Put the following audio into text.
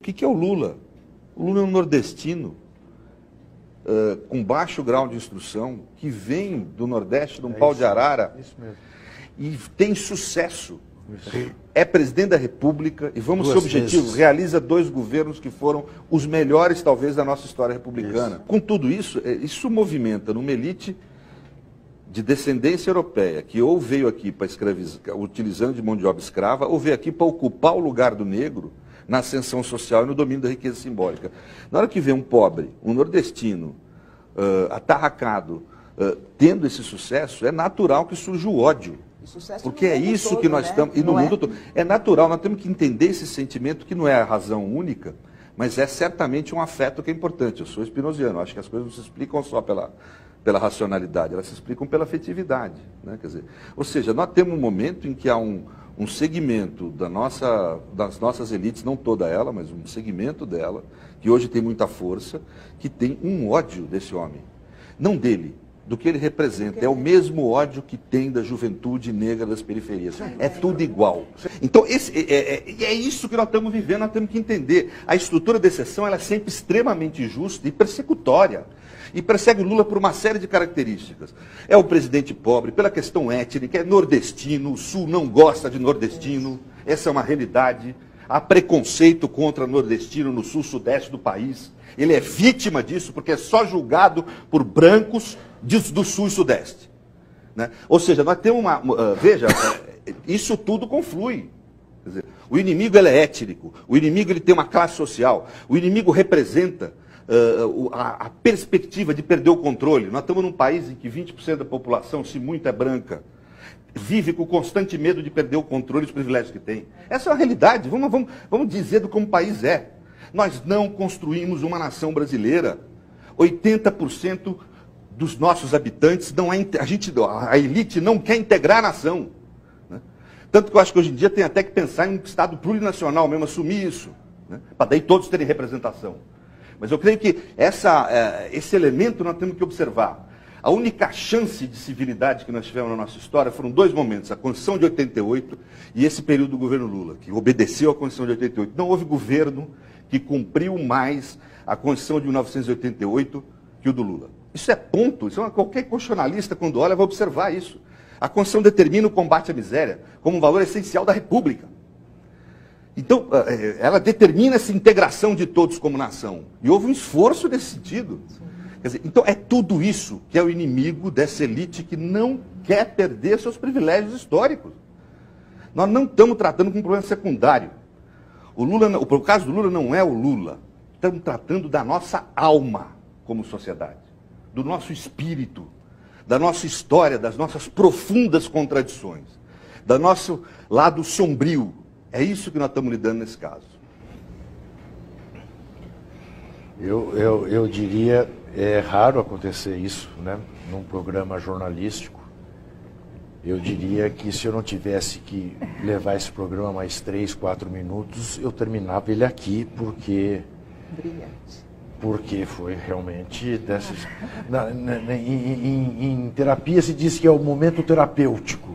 O que, que é o Lula? O Lula é um nordestino uh, com baixo grau de instrução, que vem do Nordeste, de um é pau isso, de arara, e tem sucesso. Isso. É presidente da República e vamos Duas ser objetivos, realiza dois governos que foram os melhores, talvez, da nossa história republicana. Isso. Com tudo isso, é, isso movimenta numa elite de descendência europeia, que ou veio aqui para escravizar, utilizando de mão de obra escrava, ou veio aqui para ocupar o lugar do negro, na ascensão social e no domínio da riqueza simbólica. Na hora que vê um pobre, um nordestino, uh, atarracado, uh, tendo esse sucesso, é natural que surja o ódio. Porque é isso todo, que nós né? estamos. E no não mundo é? todo. É natural, nós temos que entender esse sentimento que não é a razão única, mas é certamente um afeto que é importante. Eu sou espinosiano, acho que as coisas não se explicam só pela, pela racionalidade, elas se explicam pela afetividade. Né? Quer dizer, ou seja, nós temos um momento em que há um, um segmento da nossa, das nossas elites, não toda ela, mas um segmento dela, que hoje tem muita força, que tem um ódio desse homem. Não dele, do que ele representa. É o mesmo ódio que tem da juventude negra das periferias. É tudo igual. Então, esse, é, é, é, isso que nós estamos vivendo, nós temos que entender. A estrutura de exceção ela é sempre extremamente justa e persecutória e persegue Lula por uma série de características. É o presidente pobre, pela questão étnica, é nordestino, o Sul não gosta de nordestino, essa é uma realidade. Há preconceito contra nordestino no sul-sudeste do país. Ele é vítima disso porque é só julgado por brancos do sul e sudeste. Né? Ou seja, nós temos uma. Uh, veja, uh, isso tudo conflui. Dizer, o inimigo ele é étnico, o inimigo ele tem uma classe social, o inimigo representa uh, a, a, perspectiva de perder o controle. Nós estamos num país em que 20% da população, se muito é branca, vive com constante medo de perder o controle dos privilégios que tem. Essa é a realidade. Vamos, vamos, vamos dizer do como o país é. Nós não construímos uma nação brasileira. 80% dos nossos habitantes não é, a gente, a elite não quer integrar a nação. Né? Tanto que eu acho que hoje em dia tem até que pensar em um Estado plurinacional mesmo, assumir isso. Né? Para daí todos terem representação. Mas eu creio que essa, é, esse elemento nós temos que observar. A única chance de civilidade que nós tivemos na nossa história foram dois momentos, a Constituição de 88 e esse período do governo Lula, que obedeceu à Constituição de 88. Não houve governo que cumpriu mais a Constituição de 1988 que o do Lula. Isso é ponto, isso é uma, qualquer constitucionalista, quando olha, vai observar isso. A Constituição determina o combate à miséria como um valor essencial da República. Então, eh, eh, ela determina essa integração de todos como nação. E houve um esforço nesse sentido. Dizer, então, é tudo isso que é o inimigo dessa elite que não quer perder seus privilégios históricos. Nós não estamos tratando com um problema secundário. O, Lula, o caso do Lula não é o Lula. Estamos tratando da nossa alma como sociedade, do nosso espírito, da nossa história, das nossas profundas contradições, do nosso lado sombrio, é isso que nós estamos lidando nesse caso. Eu, eu, eu diria, é raro acontecer isso, né? Num programa jornalístico. Eu diria que se eu não tivesse que levar esse programa mais três, quatro minutos, eu terminava ele aqui, porque. Brilhante. Porque foi realmente dessas. Na, na, em, em, em terapia se diz que é o momento terapêutico.